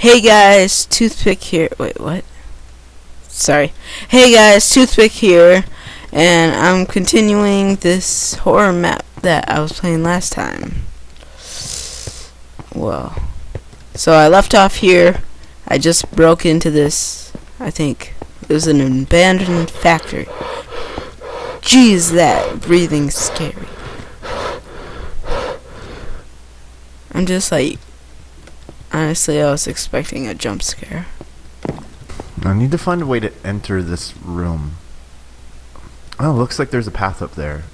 Hey guys, Toothpick here. Wait, what? Sorry. Hey guys, Toothpick here, and I'm continuing this horror map that I was playing last time. Well, so I left off here. I just broke into this, I think, it was an abandoned factory. Jeez, that breathing's scary. I'm just like, honestly, I was expecting a jump scare. I need to find a way to enter this room. Oh, looks like there's a path up there.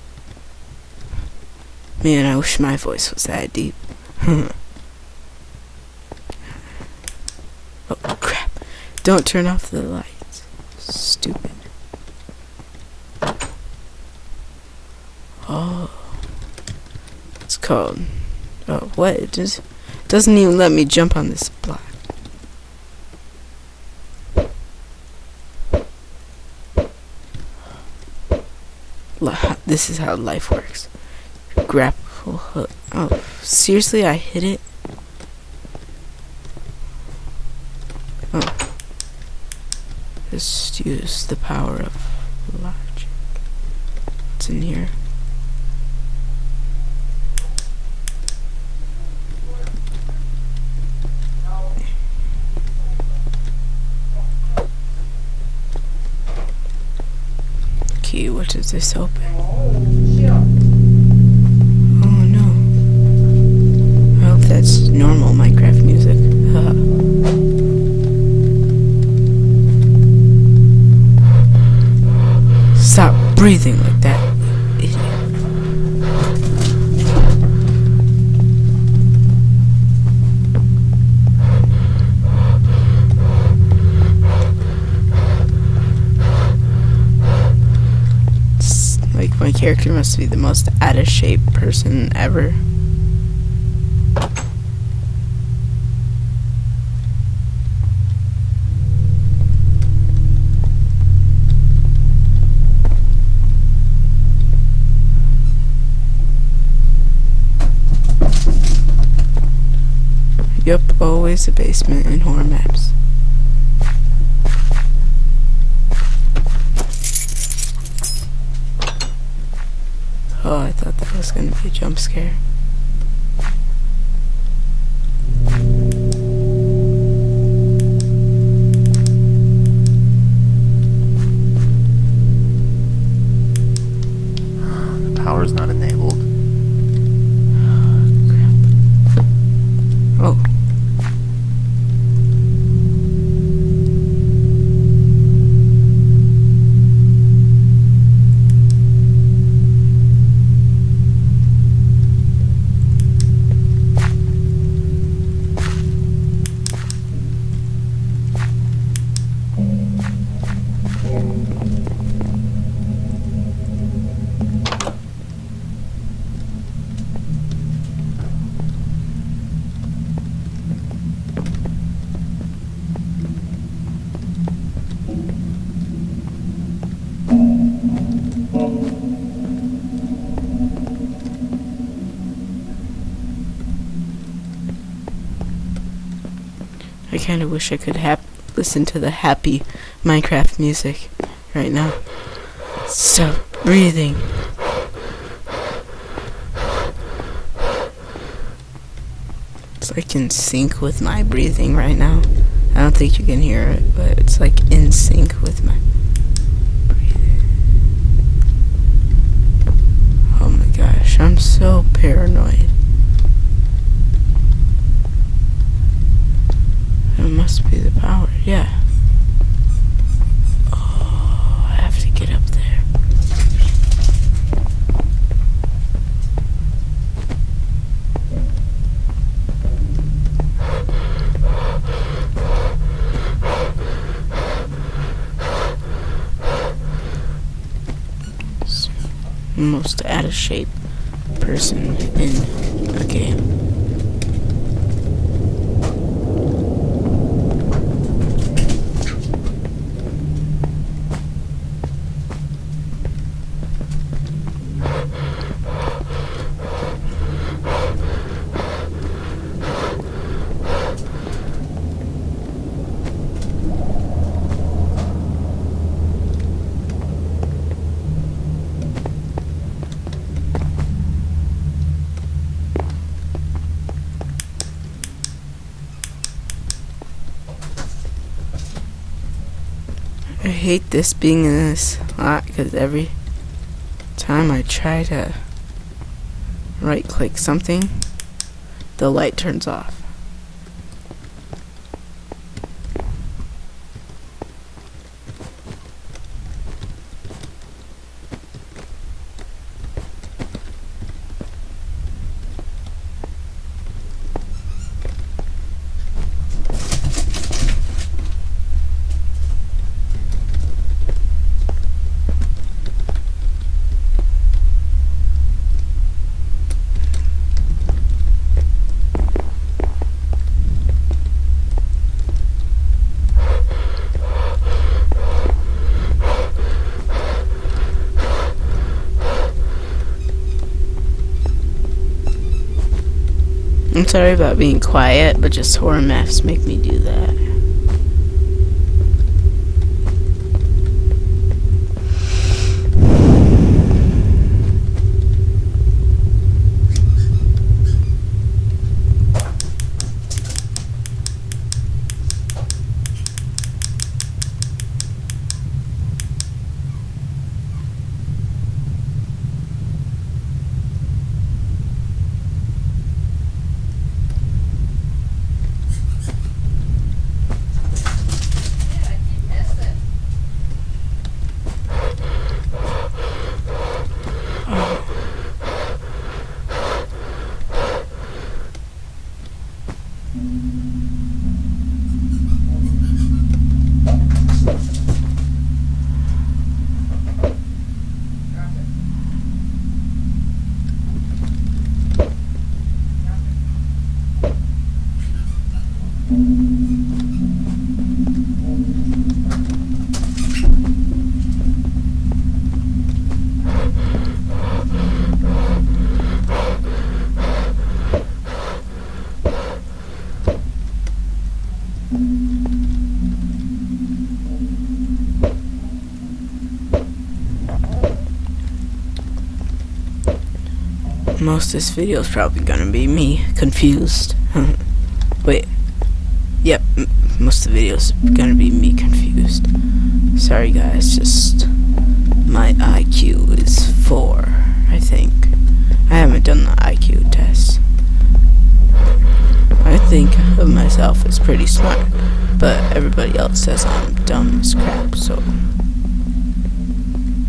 Man, I wish my voice was that deep. oh, crap. Don't turn off the lights. Stupid. Oh. It's called. Oh, what? It just doesn't even let me jump on this block. This is how life works. Grapple hook. Oh, seriously? I hit it? Oh. Just use the power of logic. What's in here? Key, what does this open? Oh no. I hope that's normal Minecraft music. Uh. Stop breathing my character must be the most out of shape person ever. Yup, always a basement in horror maps. Oh, I thought that was gonna be a jump scare. I kind of wish I could listen to the happy Minecraft music right now. Stop breathing. It's like in sync with my breathing right now. I don't think you can hear it, but it's like in sync with my breathing. Oh my gosh, I'm so paranoid. It must be the power, yeah. Oh, I have to get up there. Most out of shape person in a game. Hate this being in this lot because every time I try to right click something, the light turns off. I'm sorry about being quiet, but just horror maps make me do that. Most this video is probably gonna be me confused. Wait. Yep, most of the video is gonna be me confused. Sorry guys, just my IQ is 4, I think. I haven't done the IQ test. I think of myself as pretty smart, but everybody else says I'm dumb as crap, so.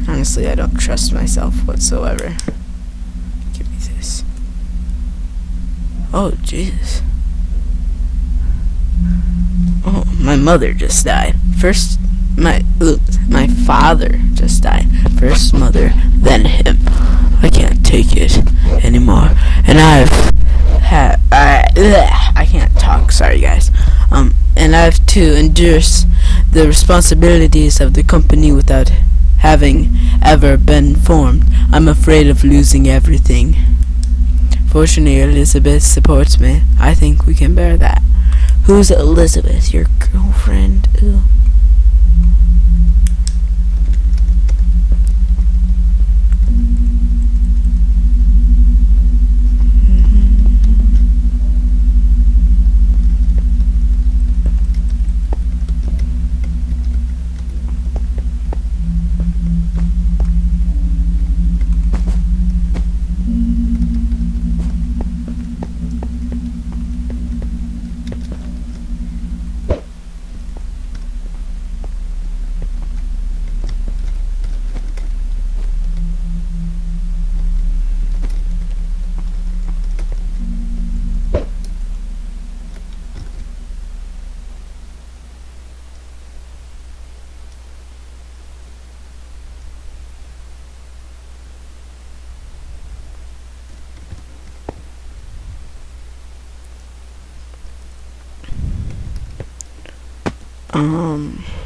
Honestly, I don't trust myself whatsoever. This. Oh, Jesus. Oh, my mother just died. First, my oops, my father just died. First mother, then him. I can't take it anymore, and I've had I I can't talk. Sorry, guys. Um, and I have to endure the responsibilities of the company without having ever been formed. I'm afraid of losing everything. Fortunately, Elizabeth supports me. I think we can bear that. Who's Elizabeth? Your girlfriend? Um.